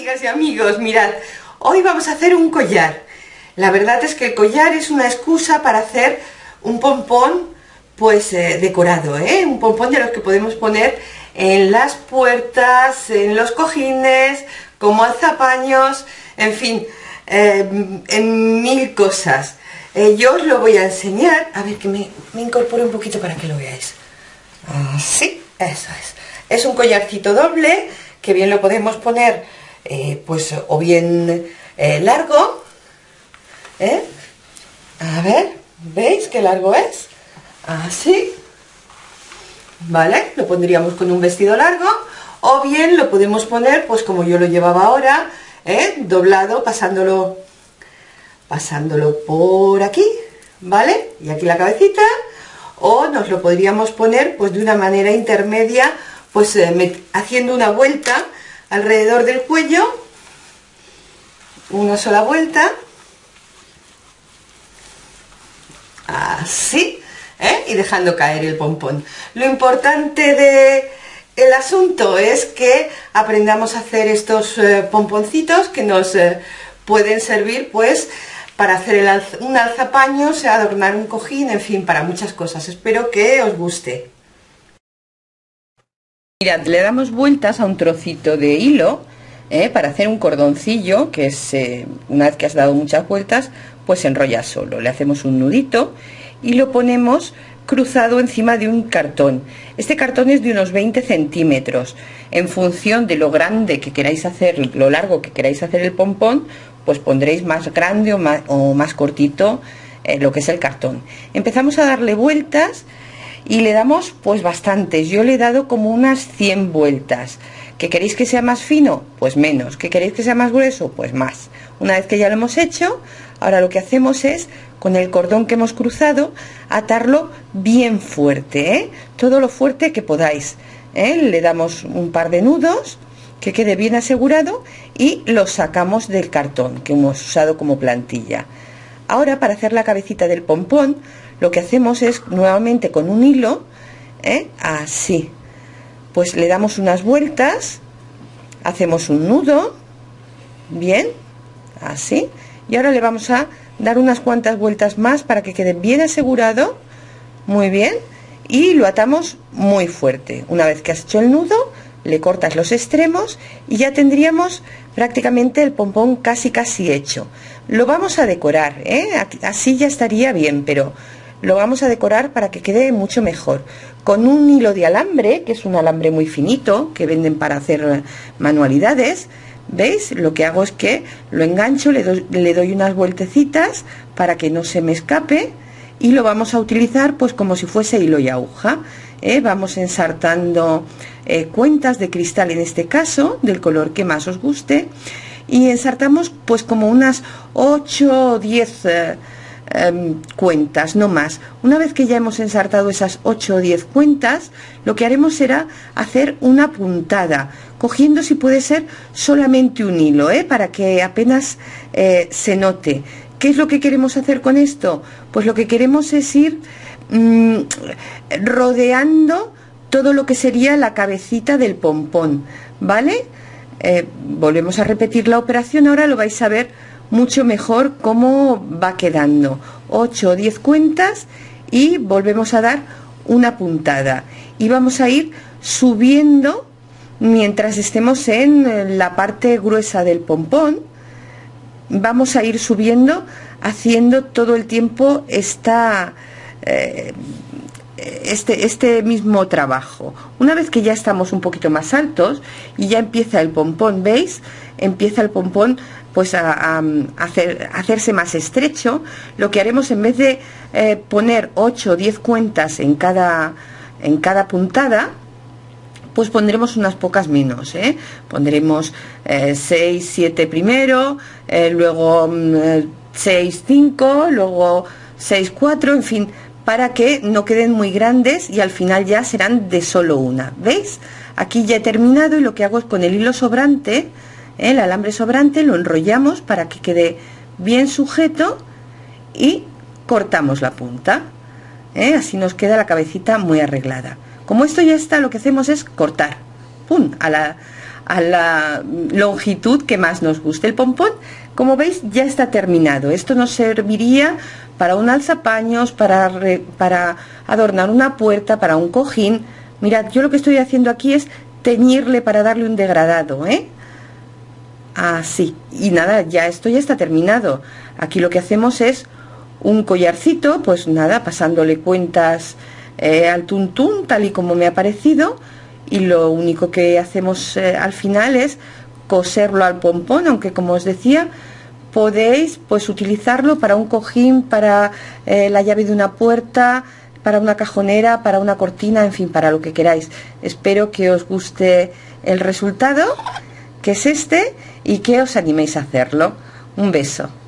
amigas y amigos, mirad, hoy vamos a hacer un collar. La verdad es que el collar es una excusa para hacer un pompón pues eh, decorado, ¿eh? un pompón de los que podemos poner en las puertas, en los cojines, como alzapaños, en fin, eh, en mil cosas. Eh, yo os lo voy a enseñar, a ver que me, me incorpore un poquito para que lo veáis. Así, eso es. Es un collarcito doble que bien lo podemos poner eh, pues o bien eh, largo ¿eh? a ver ¿veis qué largo es? así vale, lo pondríamos con un vestido largo o bien lo podemos poner pues como yo lo llevaba ahora doblado pasándolo pasándolo por aquí vale, y aquí la cabecita o nos lo podríamos poner pues de una manera intermedia pues eh, haciendo una vuelta alrededor del cuello, una sola vuelta, así, ¿eh? y dejando caer el pompón. Lo importante de el asunto es que aprendamos a hacer estos eh, pomponcitos que nos pueden servir pues para hacer un alzapaños, adornar un cojín, en fin, para muchas cosas. Espero que os guste. Mirad, le damos vueltas a un trocito de hilo ¿eh? para hacer un cordoncillo, que es, eh, una vez que has dado muchas vueltas, pues enrolla solo. Le hacemos un nudito y lo ponemos cruzado encima de un cartón. Este cartón es de unos 20 centímetros. En función de lo grande que queráis hacer, lo largo que queráis hacer el pompón, pues pondréis más grande o más, cortito eh, lo que es el cartón. Empezamos a darle vueltas y le damos pues bastantes. Yo le he dado como unas 100 vueltas. ¿Que queréis que sea más fino? Pues menos. ¿Que queréis que sea más grueso? Pues más. Una vez que ya lo hemos hecho, ahora lo que hacemos es, con el cordón que hemos cruzado, atarlo bien fuerte, ¿eh? todo lo fuerte que podáis. ¿eh? Le damos un par de nudos, que quede bien asegurado, y lo sacamos del cartón que hemos usado como plantilla. Ahora, para hacer la cabecita del pompón, lo que hacemos es nuevamente con un hilo, ¿eh? así, pues le damos unas vueltas, hacemos un nudo, bien, así, y ahora le vamos a dar unas cuantas vueltas más para que quede bien asegurado, muy bien, y lo atamos muy fuerte. Una vez que has hecho el nudo, le cortas los extremos y ya tendríamos prácticamente el pompón casi casi hecho. Lo vamos a decorar, ¿eh? así ya estaría bien, pero lo vamos a decorar para que quede mucho mejor. Con un hilo de alambre, que es un alambre muy finito, que venden para hacer manualidades, ¿veis? Lo que hago es que lo engancho, le doy, unas vueltecitas para que no se me escape y lo vamos a utilizar pues como si fuese hilo y aguja. ¿eh? Vamos ensartando eh, cuentas de cristal en este caso, del color que más os guste, y ensartamos pues como unas 8 o 10 Em, cuentas, no más. Una vez que ya hemos ensartado esas 8 o 10 cuentas, lo que haremos será hacer una puntada, cogiendo si puede ser solamente un hilo, ¿eh? para que apenas eh, se note. ¿Qué es lo que queremos hacer con esto? Pues lo que queremos es ir mm, rodeando todo lo que sería la cabecita del pompón, ¿vale? Eh, volvemos a repetir la operación, ahora lo vais a ver mucho mejor cómo va quedando. 8 o 10 cuentas y volvemos a dar una puntada. Y vamos a ir subiendo mientras estemos en la parte gruesa del pompón. Vamos a ir subiendo haciendo todo el tiempo esta, eh, este, este mismo trabajo. Una vez que ya estamos un poquito más altos y ya empieza el pompón, ¿veis? Empieza el pompón pues a, hacer, hacerse más estrecho, lo que haremos en vez de eh, poner 8 o 10 cuentas en cada, en cada puntada, pues pondremos unas pocas menos. ¿eh? Pondremos 6, eh, 7 primero, luego 6, mm, 5, luego 6, 4, en fin, para que no queden muy grandes y al final ya serán de solo una. ¿Veis? Aquí ya he terminado y lo que hago es con el hilo sobrante, el alambre sobrante lo enrollamos para que quede bien sujeto y cortamos la punta. ¿eh? Así nos queda la cabecita muy arreglada. Como esto ya está, lo que hacemos es cortar. ¡Pum! A la, a la longitud que más nos guste. El pompón, como veis, ya está terminado. Esto nos serviría para un alzapaños, para, para adornar una puerta, para un cojín. Mirad, yo lo que estoy haciendo aquí es teñirle para darle un degradado, ¿eh? Así. Y nada, ya esto ya está terminado. Aquí lo que hacemos es un collarcito, pues nada, pasándole cuentas eh, al tuntún, tal y como me ha parecido. Y lo único que hacemos eh, al final es coserlo al pompón, aunque como os decía, podéis pues utilizarlo para un cojín, para eh, la llave de una puerta, para una cajonera, para una cortina, en fin, para lo que queráis. Espero que os guste el resultado, que es este, y que os animéis a hacerlo. Un beso.